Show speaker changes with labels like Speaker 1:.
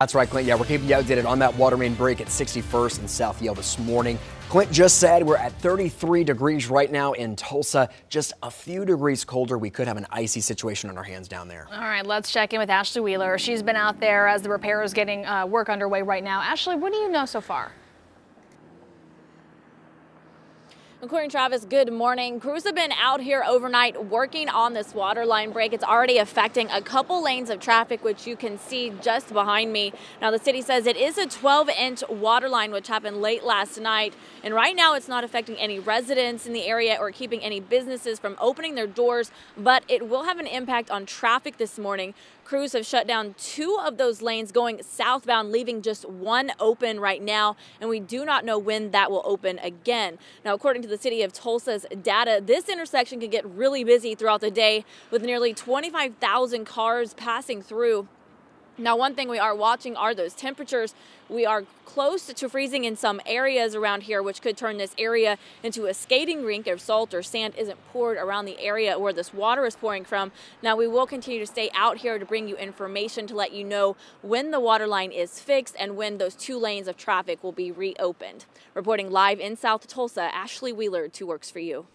Speaker 1: That's right, Clint. Yeah, we're keeping you updated on that water main break at 61st and South Yale this morning. Clint just said we're at 33 degrees right now in Tulsa, just a few degrees colder. We could have an icy situation on our hands down there.
Speaker 2: All right, let's check in with Ashley Wheeler. She's been out there as the repair is getting uh, work underway right now. Ashley, what do you know so far?
Speaker 3: According Travis, good morning. Crews have been out here overnight working on this water line break. It's already affecting a couple lanes of traffic, which you can see just behind me. Now, the city says it is a 12 inch water line, which happened late last night. And right now, it's not affecting any residents in the area or keeping any businesses from opening their doors, but it will have an impact on traffic this morning. Crews have shut down two of those lanes going southbound, leaving just one open right now, and we do not know when that will open again. Now, according to the city of Tulsa's data, this intersection can get really busy throughout the day with nearly 25,000 cars passing through. Now, one thing we are watching are those temperatures. We are close to freezing in some areas around here, which could turn this area into a skating rink if salt or sand isn't poured around the area where this water is pouring from. Now, we will continue to stay out here to bring you information to let you know when the water line is fixed and when those two lanes of traffic will be reopened. Reporting live in South Tulsa, Ashley Wheeler, 2 Works for You.